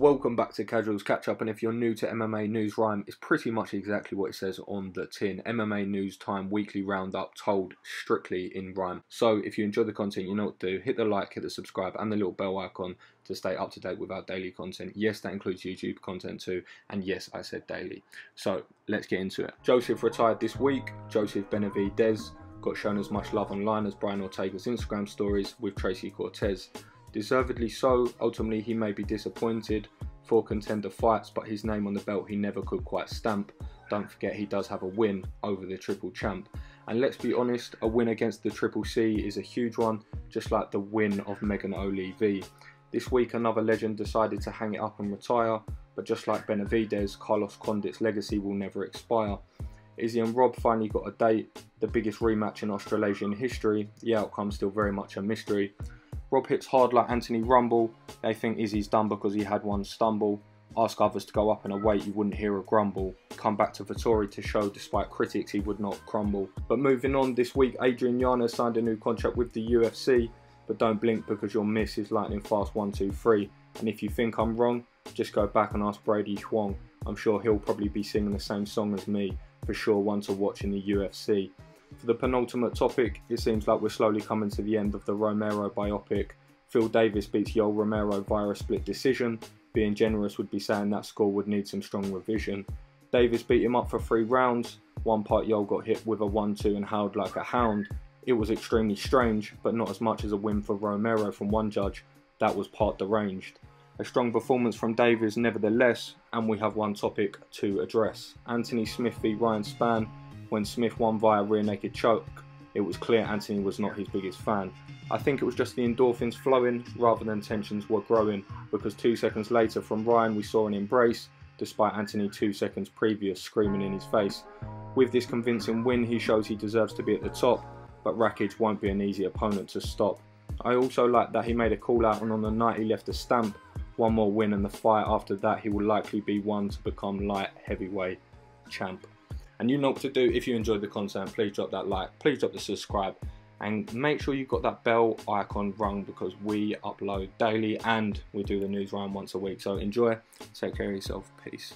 Welcome back to Casuals Catch Up, and if you're new to MMA News Rhyme, it's pretty much exactly what it says on the tin. MMA News Time weekly roundup told strictly in rhyme. So if you enjoy the content, you know what to do. Hit the like, hit the subscribe, and the little bell icon to stay up to date with our daily content. Yes, that includes YouTube content too, and yes, I said daily. So let's get into it. Joseph retired this week. Joseph Benavidez got shown as much love online as Brian Ortega's Instagram stories with Tracy Cortez. Deservedly so, ultimately he may be disappointed for contender fights, but his name on the belt he never could quite stamp. Don't forget he does have a win over the Triple Champ. And let's be honest, a win against the Triple C is a huge one, just like the win of Megan Olivi. This week another legend decided to hang it up and retire, but just like Benavidez, Carlos Condit's legacy will never expire. Izzy and Rob finally got a date, the biggest rematch in Australasian history, the outcome still very much a mystery. Rob hits hard like Anthony Rumble. They think Izzy's done because he had one stumble. Ask others to go up and await, you wouldn't hear a grumble. Come back to Vettori to show, despite critics, he would not crumble. But moving on, this week Adrian Yanez signed a new contract with the UFC. But don't blink because you'll miss his lightning fast 1 2 3. And if you think I'm wrong, just go back and ask Brady Huang. I'm sure he'll probably be singing the same song as me. For sure, one to watch in the UFC. For the penultimate topic, it seems like we're slowly coming to the end of the Romero biopic. Phil Davis beats Yoel Romero via a split decision. Being generous would be saying that score would need some strong revision. Davis beat him up for three rounds. One part Yoel got hit with a 1-2 and howled like a hound. It was extremely strange, but not as much as a win for Romero from one judge. That was part deranged. A strong performance from Davis nevertheless, and we have one topic to address. Anthony Smith v Ryan Spann when Smith won via rear naked choke, it was clear Anthony was not his biggest fan. I think it was just the endorphins flowing rather than tensions were growing because two seconds later from Ryan we saw an embrace despite Anthony two seconds previous screaming in his face. With this convincing win he shows he deserves to be at the top but Rakic won't be an easy opponent to stop. I also like that he made a call out and on the night he left a stamp. One more win and the fight after that he will likely be one to become light heavyweight champ. And you know what to do. If you enjoyed the content, please drop that like, please drop the subscribe, and make sure you've got that bell icon rung because we upload daily and we do the news round once a week. So enjoy, take care of yourself, peace.